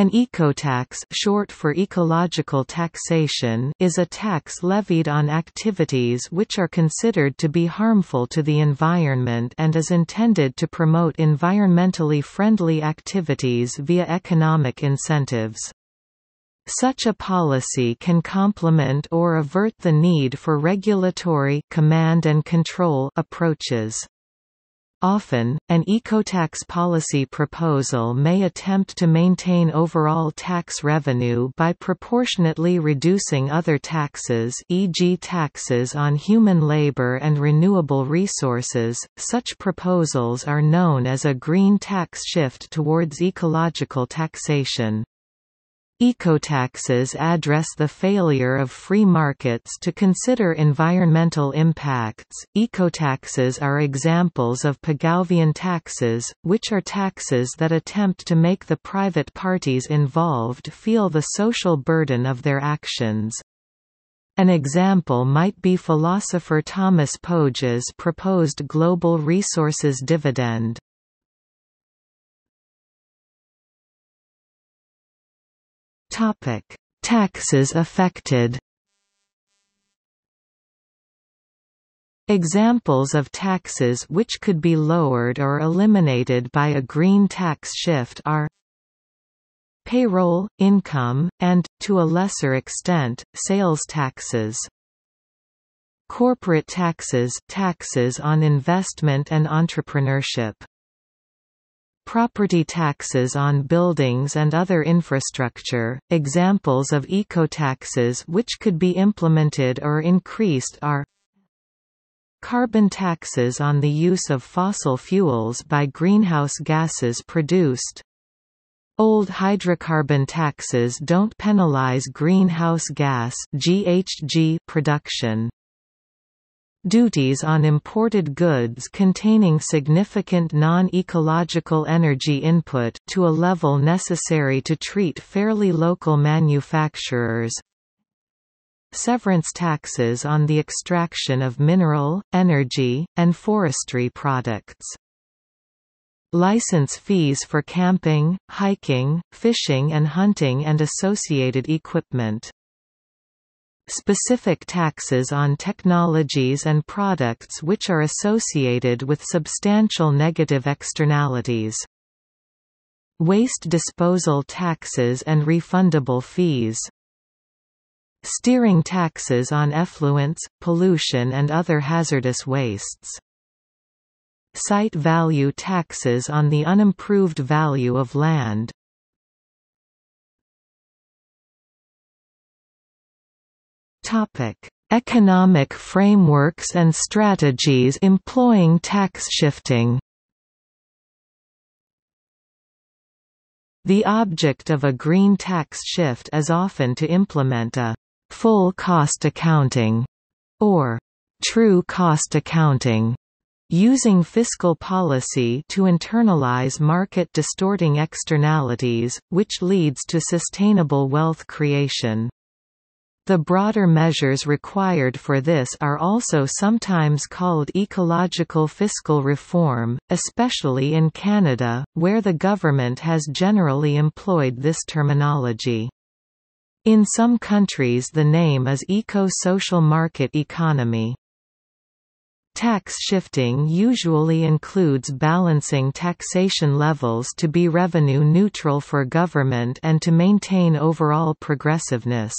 An ecotax short for ecological taxation is a tax levied on activities which are considered to be harmful to the environment and is intended to promote environmentally friendly activities via economic incentives. Such a policy can complement or avert the need for regulatory command and control approaches. Often, an ecotax policy proposal may attempt to maintain overall tax revenue by proportionately reducing other taxes e.g. taxes on human labor and renewable resources. Such proposals are known as a green tax shift towards ecological taxation. Ecotaxes address the failure of free markets to consider environmental impacts. Ecotaxes are examples of Pigouvian taxes, which are taxes that attempt to make the private parties involved feel the social burden of their actions. An example might be philosopher Thomas Pogge's proposed global resources dividend. Topic: Taxes affected. Examples of taxes which could be lowered or eliminated by a green tax shift are payroll, income, and, to a lesser extent, sales taxes. Corporate taxes taxes on investment and entrepreneurship Property taxes on buildings and other infrastructure. Examples of eco-taxes which could be implemented or increased are Carbon taxes on the use of fossil fuels by greenhouse gases produced. Old hydrocarbon taxes don't penalize greenhouse gas (GHG) production. Duties on imported goods containing significant non-ecological energy input to a level necessary to treat fairly local manufacturers. Severance taxes on the extraction of mineral, energy, and forestry products. License fees for camping, hiking, fishing and hunting and associated equipment specific taxes on technologies and products which are associated with substantial negative externalities. Waste disposal taxes and refundable fees. Steering taxes on effluents, pollution and other hazardous wastes. Site value taxes on the unimproved value of land, Economic frameworks and strategies employing tax shifting. The object of a green tax shift is often to implement a full cost accounting or true cost accounting using fiscal policy to internalize market-distorting externalities, which leads to sustainable wealth creation. The broader measures required for this are also sometimes called ecological fiscal reform, especially in Canada, where the government has generally employed this terminology. In some countries the name is eco-social market economy. Tax shifting usually includes balancing taxation levels to be revenue neutral for government and to maintain overall progressiveness.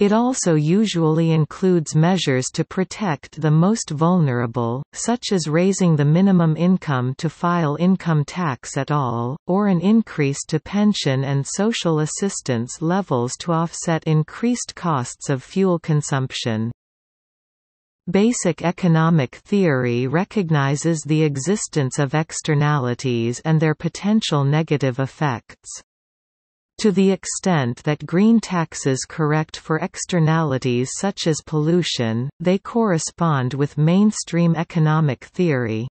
It also usually includes measures to protect the most vulnerable, such as raising the minimum income to file income tax at all, or an increase to pension and social assistance levels to offset increased costs of fuel consumption. Basic economic theory recognizes the existence of externalities and their potential negative effects. To the extent that green taxes correct for externalities such as pollution, they correspond with mainstream economic theory.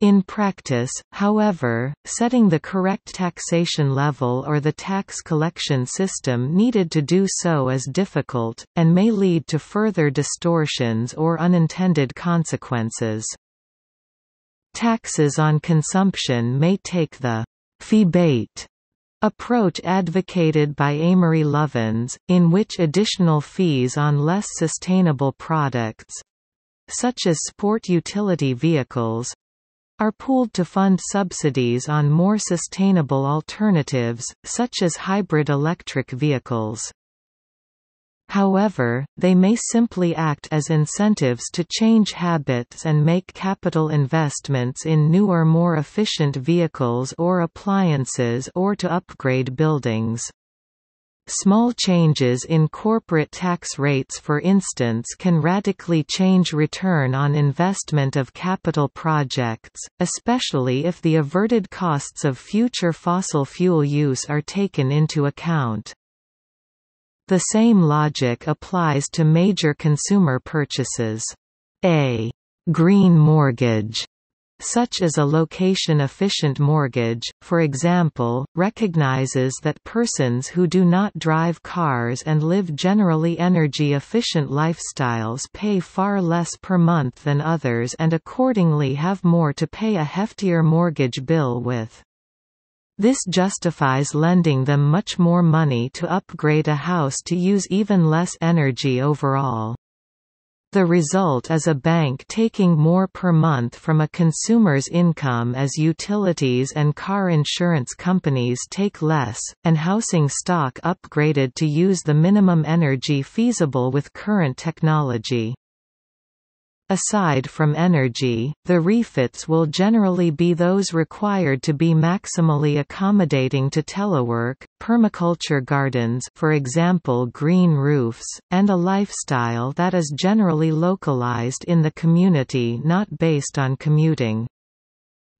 In practice, however, setting the correct taxation level or the tax collection system needed to do so is difficult, and may lead to further distortions or unintended consequences. Taxes on consumption may take the feebate approach advocated by Amory Lovins, in which additional fees on less sustainable products—such as sport utility vehicles, are pooled to fund subsidies on more sustainable alternatives, such as hybrid electric vehicles. However, they may simply act as incentives to change habits and make capital investments in newer more efficient vehicles or appliances or to upgrade buildings. Small changes in corporate tax rates for instance can radically change return on investment of capital projects, especially if the averted costs of future fossil fuel use are taken into account. The same logic applies to major consumer purchases. A green mortgage such as a location-efficient mortgage, for example, recognizes that persons who do not drive cars and live generally energy-efficient lifestyles pay far less per month than others and accordingly have more to pay a heftier mortgage bill with. This justifies lending them much more money to upgrade a house to use even less energy overall. The result is a bank taking more per month from a consumer's income as utilities and car insurance companies take less, and housing stock upgraded to use the minimum energy feasible with current technology. Aside from energy, the refits will generally be those required to be maximally accommodating to telework, permaculture gardens for example green roofs, and a lifestyle that is generally localized in the community not based on commuting.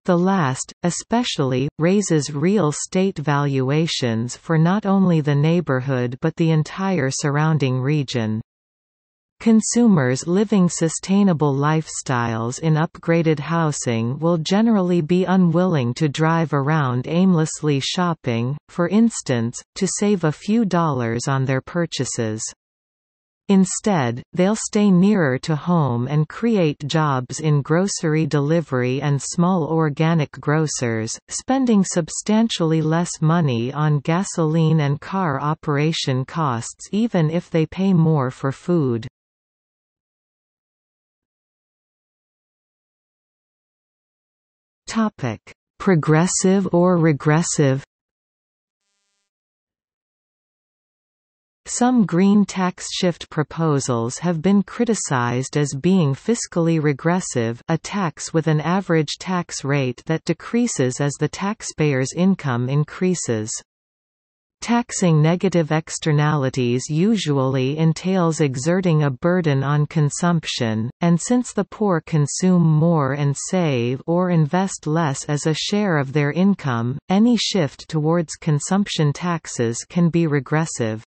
The last, especially, raises real estate valuations for not only the neighborhood but the entire surrounding region. Consumers living sustainable lifestyles in upgraded housing will generally be unwilling to drive around aimlessly shopping, for instance, to save a few dollars on their purchases. Instead, they'll stay nearer to home and create jobs in grocery delivery and small organic grocers, spending substantially less money on gasoline and car operation costs even if they pay more for food. Topic: Progressive or regressive Some green tax shift proposals have been criticized as being fiscally regressive a tax with an average tax rate that decreases as the taxpayer's income increases. Taxing negative externalities usually entails exerting a burden on consumption, and since the poor consume more and save or invest less as a share of their income, any shift towards consumption taxes can be regressive.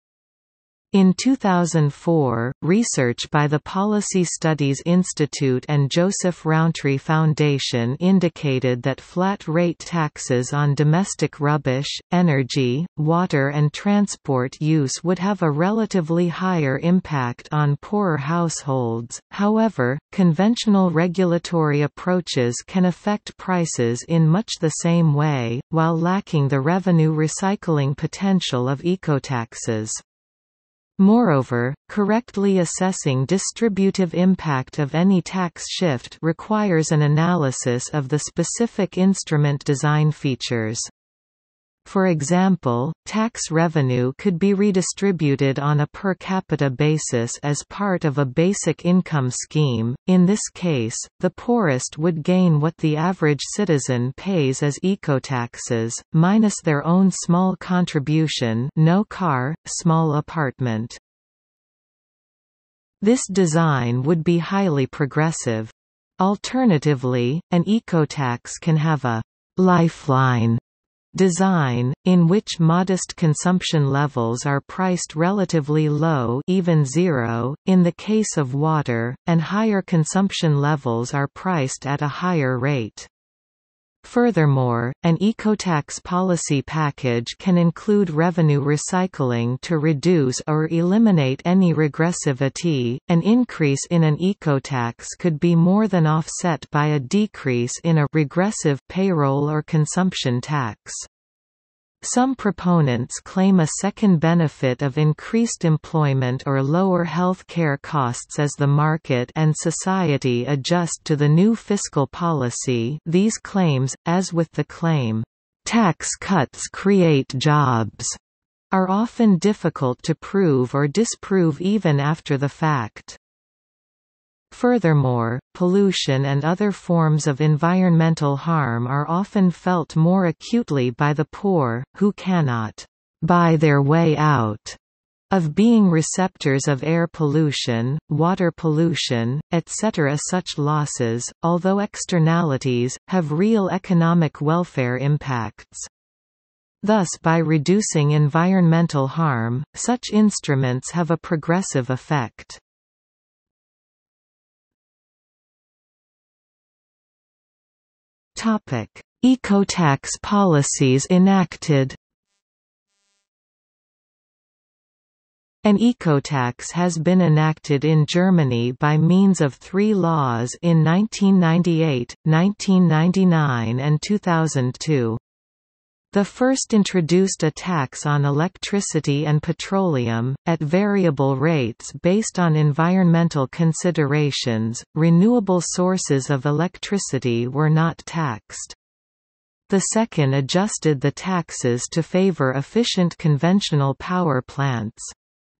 In 2004, research by the Policy Studies Institute and Joseph Rowntree Foundation indicated that flat-rate taxes on domestic rubbish, energy, water and transport use would have a relatively higher impact on poorer households. However, conventional regulatory approaches can affect prices in much the same way, while lacking the revenue recycling potential of ecotaxes. Moreover, correctly assessing distributive impact of any tax shift requires an analysis of the specific instrument design features. For example, tax revenue could be redistributed on a per capita basis as part of a basic income scheme. In this case, the poorest would gain what the average citizen pays as ecotaxes, minus their own small contribution no car, small apartment. This design would be highly progressive. Alternatively, an ecotax can have a lifeline design, in which modest consumption levels are priced relatively low even zero, in the case of water, and higher consumption levels are priced at a higher rate. Furthermore, an ecotax policy package can include revenue recycling to reduce or eliminate any regressivity. An increase in an ecotax could be more than offset by a decrease in a regressive payroll or consumption tax. Some proponents claim a second benefit of increased employment or lower health care costs as the market and society adjust to the new fiscal policy these claims, as with the claim, "'tax cuts create jobs' are often difficult to prove or disprove even after the fact. Furthermore, pollution and other forms of environmental harm are often felt more acutely by the poor, who cannot buy their way out of being receptors of air pollution, water pollution, etc. Such losses, although externalities, have real economic welfare impacts. Thus by reducing environmental harm, such instruments have a progressive effect. Topic: Ecotax policies enacted. An ecotax has been enacted in Germany by means of three laws in 1998, 1999 and 2002. The first introduced a tax on electricity and petroleum, at variable rates based on environmental considerations. Renewable sources of electricity were not taxed. The second adjusted the taxes to favor efficient conventional power plants.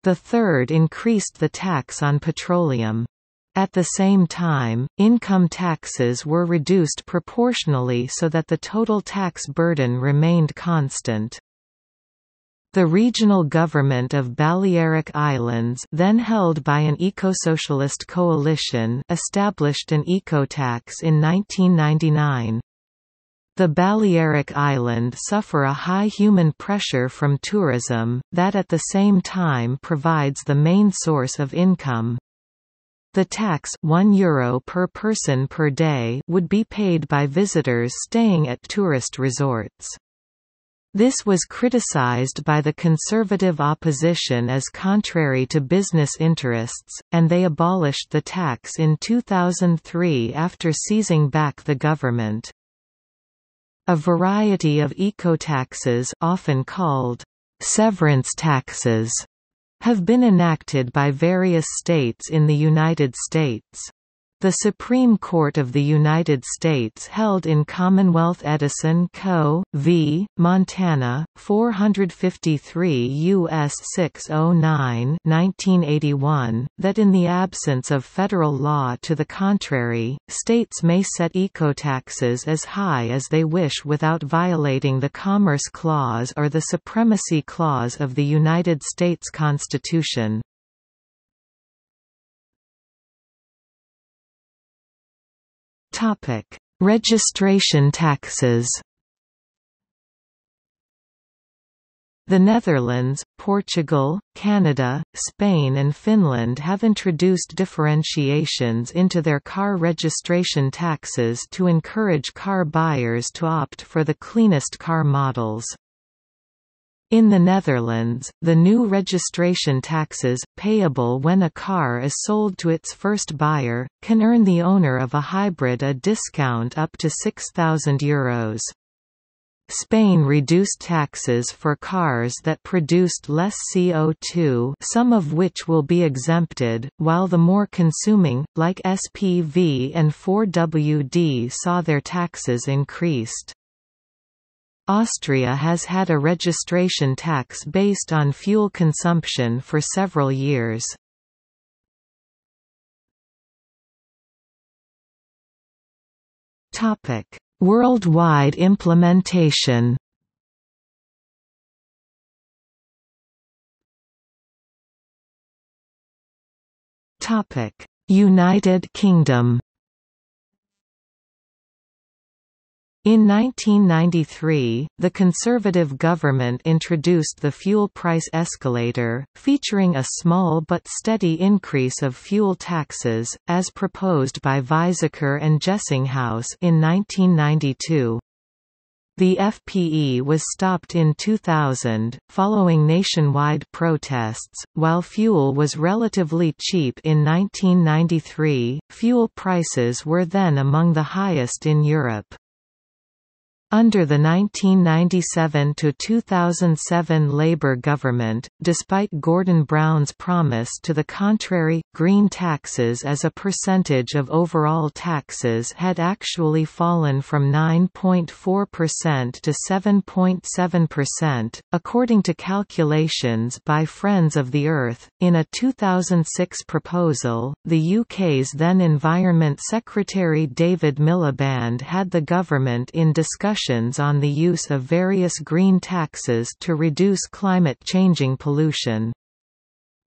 The third increased the tax on petroleum. At the same time, income taxes were reduced proportionally so that the total tax burden remained constant. The regional government of Balearic Islands then held by an eco-socialist coalition established an ecotax in 1999. The Balearic Island suffer a high human pressure from tourism, that at the same time provides the main source of income. The tax €1 Euro per person per day would be paid by visitors staying at tourist resorts. This was criticized by the conservative opposition as contrary to business interests, and they abolished the tax in 2003 after seizing back the government. A variety of ecotaxes often called severance taxes have been enacted by various states in the United States. The Supreme Court of the United States held in Commonwealth Edison Co. v. Montana, 453 U.S. 609 1981, that in the absence of federal law to the contrary, states may set ecotaxes as high as they wish without violating the Commerce Clause or the Supremacy Clause of the United States Constitution. Topic: Registration taxes. The Netherlands, Portugal, Canada, Spain and Finland have introduced differentiations into their car registration taxes to encourage car buyers to opt for the cleanest car models. In the Netherlands, the new registration taxes, payable when a car is sold to its first buyer, can earn the owner of a hybrid a discount up to €6,000. Spain reduced taxes for cars that produced less CO2 some of which will be exempted, while the more consuming, like SUV and 4WD saw their taxes increased. Austria has had a registration tax based on fuel consumption for several years. Worldwide implementation United Kingdom In 1993, the Conservative government introduced the fuel price escalator, featuring a small but steady increase of fuel taxes, as proposed by Weizsäcker and Jesinghaus in 1992. The FPE was stopped in 2000, following nationwide protests. While fuel was relatively cheap in 1993, fuel prices were then among the highest in Europe. Under the 1997–2007 Labour government, despite Gordon Brown's promise to the contrary, green taxes as a percentage of overall taxes had actually fallen from 9.4% to 7.7%, according to calculations by Friends of the Earth. In a 2006 proposal, the UK's then Environment Secretary David Miliband had the government in discussion discussions on the use of various green taxes to reduce climate-changing pollution.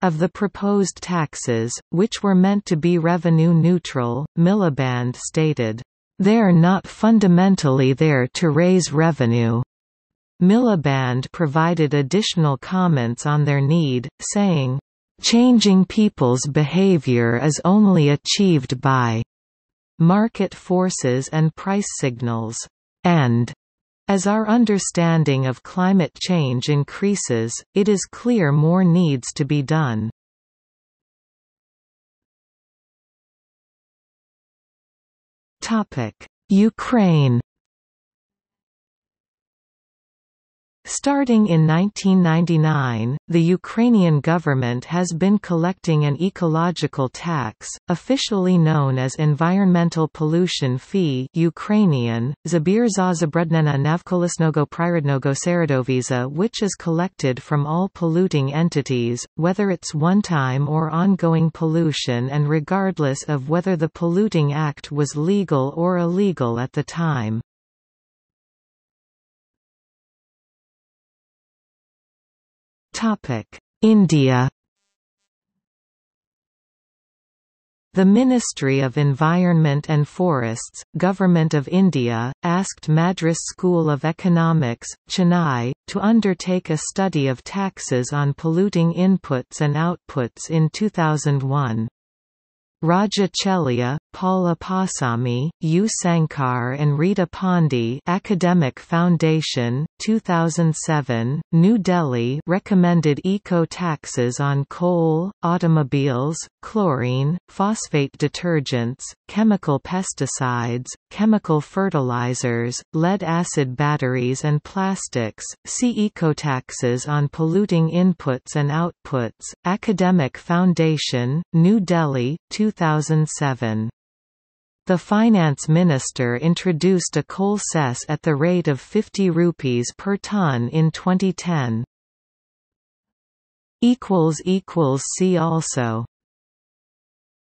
Of the proposed taxes, which were meant to be revenue neutral, Miliband stated, "...they're not fundamentally there to raise revenue." Miliband provided additional comments on their need, saying, "...changing people's behavior is only achieved by market forces and price signals." And as our understanding of climate change increases, it is clear more needs to be done. Ukraine Starting in 1999, the Ukrainian government has been collecting an ecological tax, officially known as Environmental Pollution Fee Ukrainian, which is collected from all polluting entities, whether it's one-time or ongoing pollution and regardless of whether the polluting act was legal or illegal at the time. India The Ministry of Environment and Forests, Government of India, asked Madras School of Economics, Chennai, to undertake a study of taxes on polluting inputs and outputs in 2001. Raja Chelliah, Paul Appasamy, U. Sankar and Rita Pandey Academic Foundation, 2007, New Delhi recommended eco-taxes on coal, automobiles, chlorine, phosphate detergents, chemical pesticides, chemical fertilizers, lead-acid batteries and plastics, see eco-taxes on polluting inputs and outputs, Academic Foundation, New Delhi, 2007. The finance minister introduced a coal cess at the rate of 50 rupees per tonne in 2010. See also